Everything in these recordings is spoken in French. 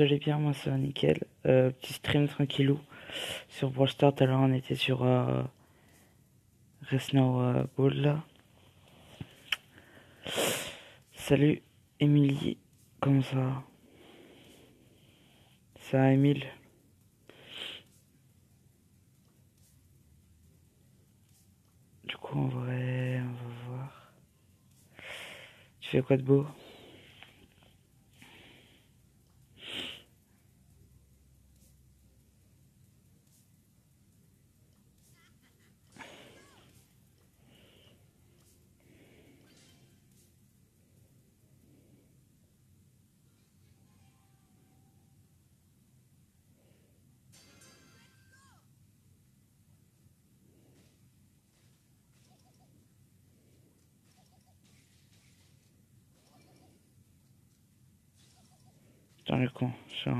Allez bien, moi ça va nickel. Euh, petit stream tranquillou sur Brawl Stars. On était sur euh, Rest Now euh, Ball là. Salut Émilie, comment ça va? Ça va Du coup en vrai, on va voir. Tu fais quoi de beau? Dans le con, je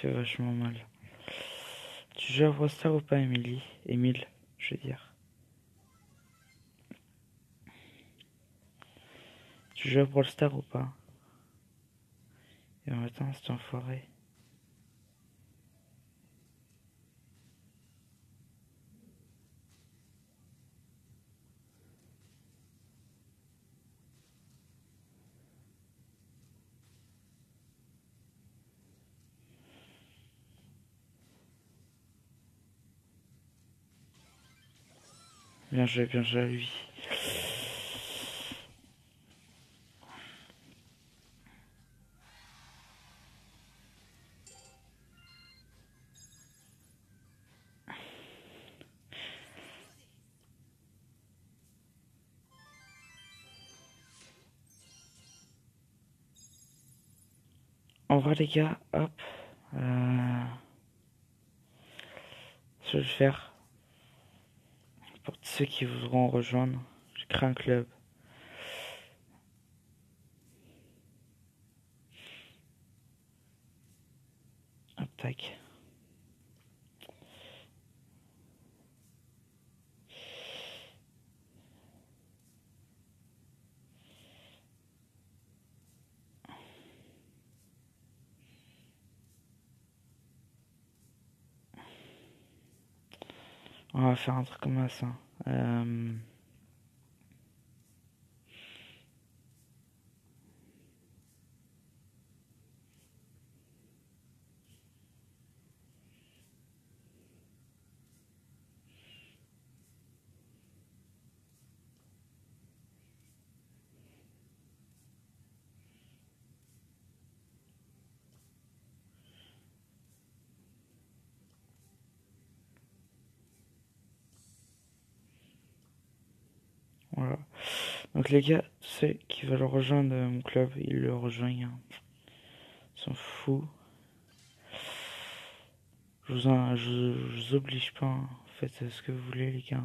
fait vachement mal. Tu joues à Brawl Stars ou pas, Émilie Émile, je veux dire. Tu joues à Brawl Stars ou pas? Et en attendant, c'est enfoiré. Bien joué, bien joué à lui. En vrai les gars, hop. Euh... Je vais le faire. Pour ceux qui voudront rejoindre, je crée un club. Tac. On va faire un truc comme ça. Euh... Voilà. Donc les gars, ceux qui veulent rejoindre mon club, ils le rejoignent. Ils s'en foutent. Je vous, en- je, je vous oblige pas. hein. Faites ce que vous voulez les gars.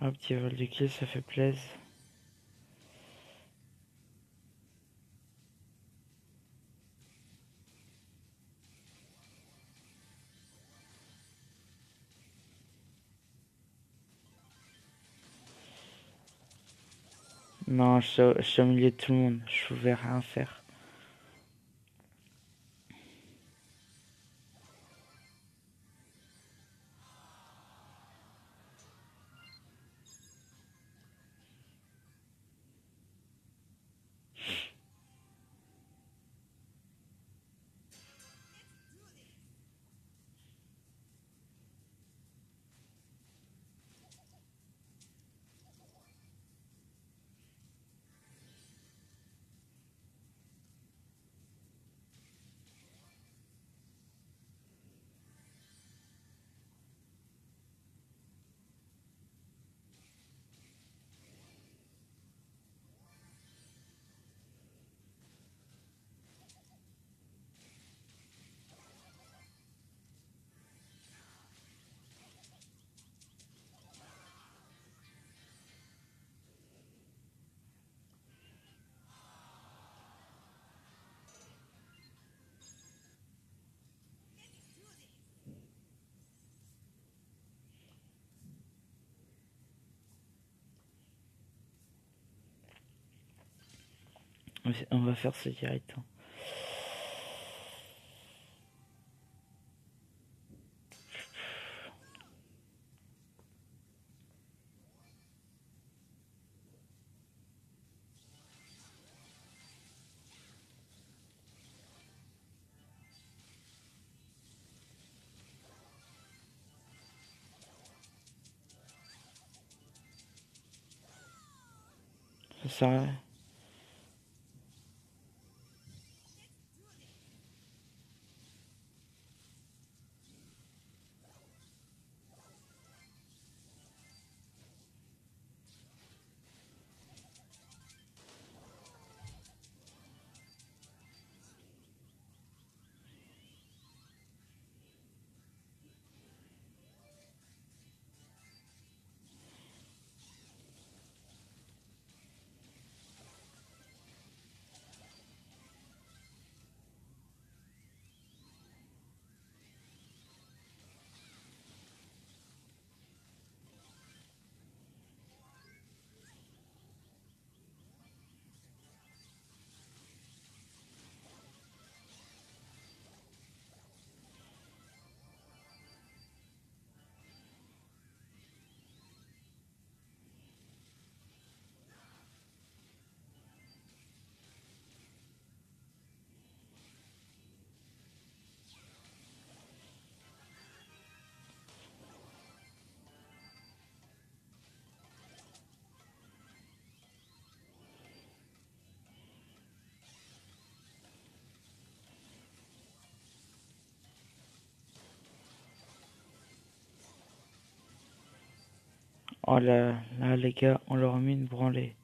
Un petit vol de kill, ça fait plaisir. Non, je suis au milieu de tout le monde. Je pouvais rien faire. On va faire ce direct. Hein. Ça Oh là, là les gars, on leur a mis une branlée.